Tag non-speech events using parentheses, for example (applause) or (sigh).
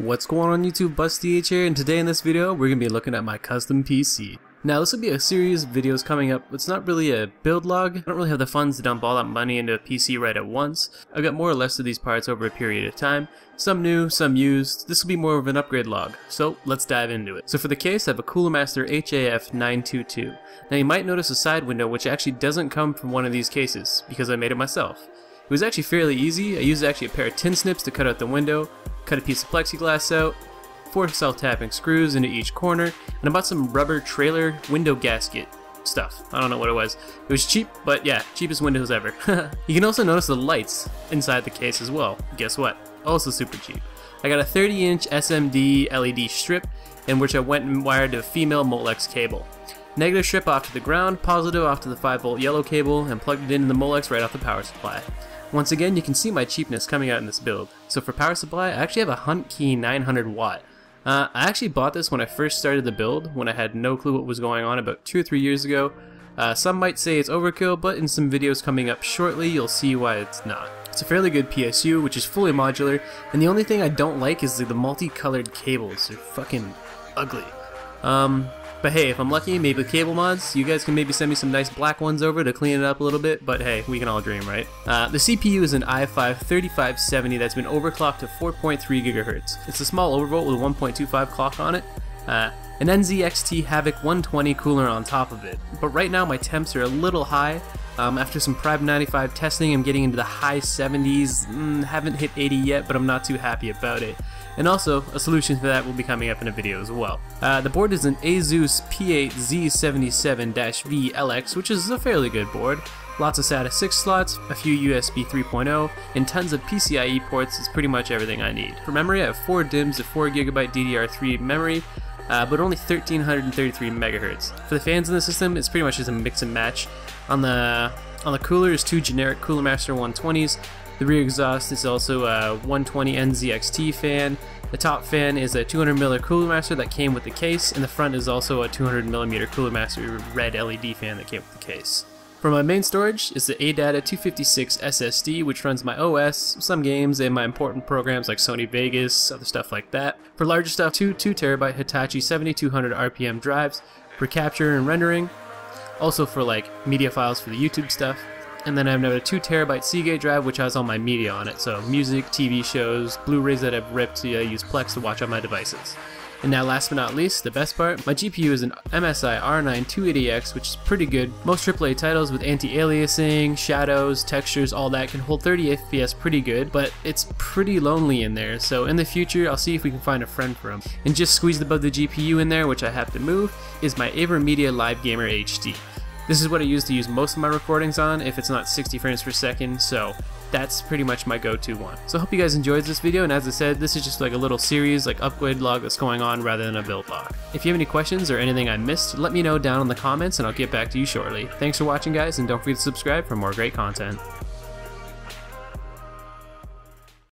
What's going on YouTube, BussDH here, and today in this video we're going to be looking at my custom PC. Now this will be a series of videos coming up, it's not really a build log, I don't really have the funds to dump all that money into a PC right at once. I've got more or less of these parts over a period of time, some new, some used, this will be more of an upgrade log, so let's dive into it. So for the case I have a Cooler Master HAF922. Now you might notice a side window which actually doesn't come from one of these cases, because I made it myself. It was actually fairly easy, I used actually a pair of tin snips to cut out the window, cut a piece of plexiglass out, four self-tapping screws into each corner, and I bought some rubber trailer window gasket stuff. I don't know what it was. It was cheap, but yeah, cheapest windows ever. (laughs) you can also notice the lights inside the case as well. Guess what? Also super cheap. I got a 30 inch SMD LED strip in which I went and wired to a female Molex cable. Negative strip off to the ground, positive off to the 5 volt yellow cable, and plugged it into the Molex right off the power supply. Once again, you can see my cheapness coming out in this build. So for power supply, I actually have a Huntkey 900 watt. Uh, I actually bought this when I first started the build, when I had no clue what was going on about two or three years ago. Uh, some might say it's overkill, but in some videos coming up shortly, you'll see why it's not. It's a fairly good PSU, which is fully modular, and the only thing I don't like is the, the multicolored cables. They're fucking ugly. Um, but hey, if I'm lucky, maybe cable mods, you guys can maybe send me some nice black ones over to clean it up a little bit, but hey, we can all dream, right? Uh, the CPU is an i5 3570 that's been overclocked to 4.3 gigahertz. It's a small overvolt with 1.25 clock on it. Uh, an NZXT Havoc 120 cooler on top of it. But right now my temps are a little high. Um, after some Prime 95 testing, I'm getting into the high 70s. Mm, haven't hit 80 yet, but I'm not too happy about it. And also, a solution for that will be coming up in a video as well. Uh, the board is an Asus P8Z77-V LX, which is a fairly good board. Lots of SATA 6 slots, a few USB 3.0, and tons of PCIe ports is pretty much everything I need. For memory, I have 4 DIMMs of 4GB DDR3 memory, uh, but only 1333 megahertz. For the fans in the system, it's pretty much just a mix and match. On the on the cooler is two generic Cooler Master 120s, the rear exhaust is also a 120 NZXT fan. The top fan is a 200mm Cooler Master that came with the case, and the front is also a 200mm Cooler Master red LED fan that came with the case. For my main storage is the ADATA 256 SSD, which runs my OS, some games, and my important programs like Sony Vegas, other stuff like that. For larger stuff, two 2TB Hitachi 7200 RPM drives for capture and rendering. Also for like media files for the YouTube stuff. And then I have another 2 terabyte Seagate drive which has all my media on it, so music, TV shows, Blu-rays that I've ripped to uh, use Plex to watch on my devices. And now last but not least, the best part, my GPU is an MSI R9 280X, which is pretty good. Most AAA titles with anti-aliasing, shadows, textures, all that can hold 30 FPS pretty good, but it's pretty lonely in there, so in the future I'll see if we can find a friend for him. And just squeezed above the GPU in there, which I have to move, is my AverMedia Live Gamer HD. This is what I use to use most of my recordings on if it's not 60 frames per second, so that's pretty much my go-to one. So I hope you guys enjoyed this video, and as I said, this is just like a little series, like upgrade log that's going on rather than a build log. If you have any questions or anything I missed, let me know down in the comments and I'll get back to you shortly. Thanks for watching guys, and don't forget to subscribe for more great content.